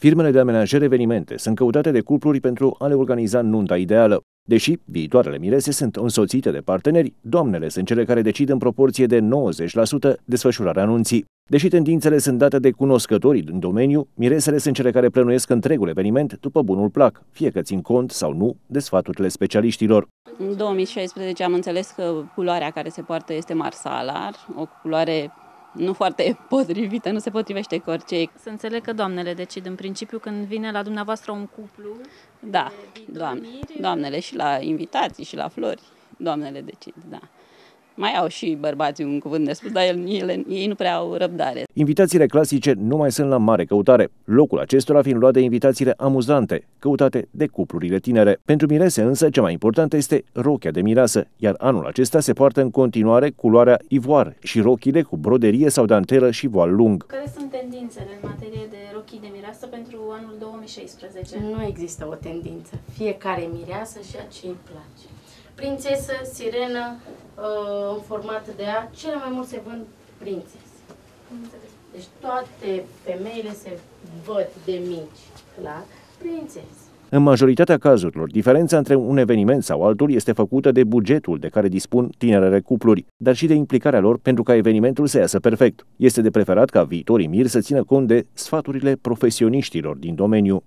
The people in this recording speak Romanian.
Firmele de amenajare evenimente sunt căutate de cupluri pentru a le organiza nunta ideală. Deși viitoarele mirese sunt însoțite de parteneri, doamnele sunt cele care decid în proporție de 90% desfășurarea anunții. Deși tendințele sunt date de cunoscătorii din domeniu, miresele sunt cele care plănuiesc întregul eveniment după bunul plac, fie că țin cont sau nu de sfaturile specialiștilor. În 2016 am înțeles că culoarea care se poartă este marsalar, o culoare nu foarte potrivită, nu se potrivește cu orice. Să înțeleg că doamnele decid în principiu când vine la dumneavoastră un cuplu. Da, doamne, doamnele și la invitații și la flori, doamnele decid, da. Mai au și bărbații un cuvânt de spus, dar el, ele, ei nu prea au răbdare. Invitațiile clasice nu mai sunt la mare căutare, locul acestora fiind luat de invitațiile amuzante, căutate de cuplurile tinere. Pentru mirese însă, cea mai importantă este rochia de mireasă, iar anul acesta se poartă în continuare culoarea ivoar și rochile cu broderie sau dantelă și voal lung. Care sunt tendințele în materie de rochii de mireasă pentru anul 2016? Nu există o tendință. Fiecare mireasă și a ce îi place prințesă, sirenă, uh, în format de A, cele mai mult se vând prințese. Deci toate femeile se văd de mici, clar, prințese. În majoritatea cazurilor, diferența între un eveniment sau altul este făcută de bugetul de care dispun tinerele cupluri, dar și de implicarea lor pentru ca evenimentul să iasă perfect. Este de preferat ca viitorii miri să țină cont de sfaturile profesioniștilor din domeniu.